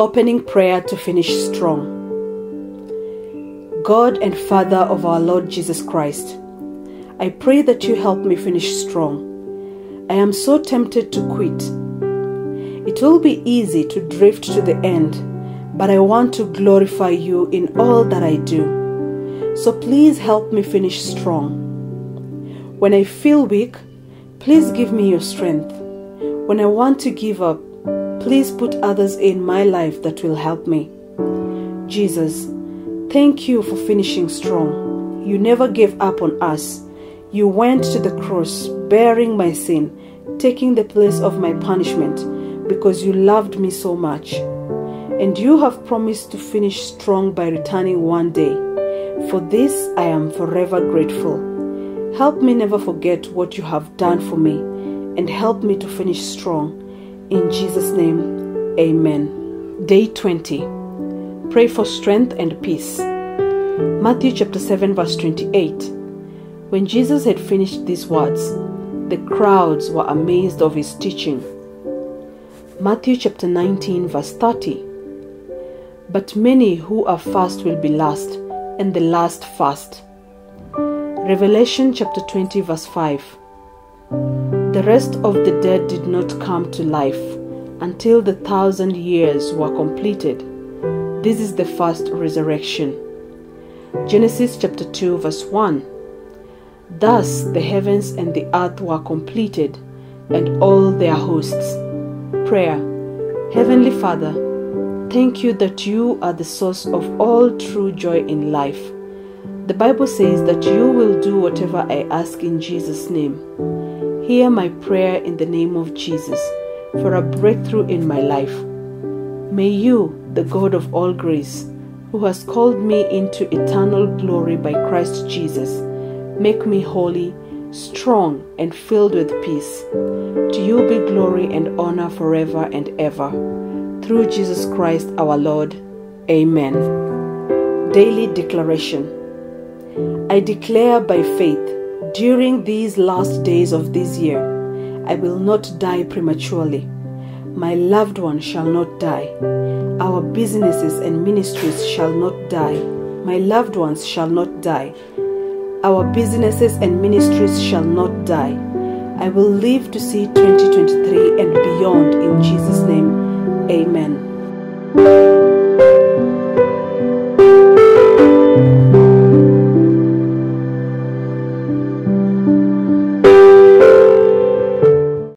Opening prayer to finish strong. God and Father of our Lord Jesus Christ, I pray that you help me finish strong. I am so tempted to quit. It will be easy to drift to the end, but I want to glorify you in all that I do. So please help me finish strong. When I feel weak, please give me your strength. When I want to give up, please put others in my life that will help me. Jesus, thank you for finishing strong. You never gave up on us. You went to the cross, bearing my sin, taking the place of my punishment, because you loved me so much. And you have promised to finish strong by returning one day. For this I am forever grateful. Help me never forget what you have done for me, and help me to finish strong. In Jesus' name, Amen. Day 20. Pray for strength and peace. Matthew chapter 7, verse 28. When Jesus had finished these words, the crowds were amazed of his teaching. Matthew chapter 19, verse 30. But many who are first will be last, and the last fast. Revelation chapter 20, verse 5. The rest of the dead did not come to life until the thousand years were completed. This is the first resurrection. Genesis chapter 2, verse 1. Thus the heavens and the earth were completed, and all their hosts. Prayer Heavenly Father, thank you that you are the source of all true joy in life. The Bible says that you will do whatever I ask in Jesus' name. Hear my prayer in the name of Jesus for a breakthrough in my life. May you, the God of all grace, who has called me into eternal glory by Christ Jesus, make me holy, strong, and filled with peace. To you be glory and honor forever and ever. Through Jesus Christ our Lord. Amen. Daily Declaration I declare by faith during these last days of this year, I will not die prematurely. My loved one shall not die. Our businesses and ministries shall not die. My loved ones shall not die. Our businesses and ministries shall not die. I will live to see 2023 and beyond in Jesus' name. Amen.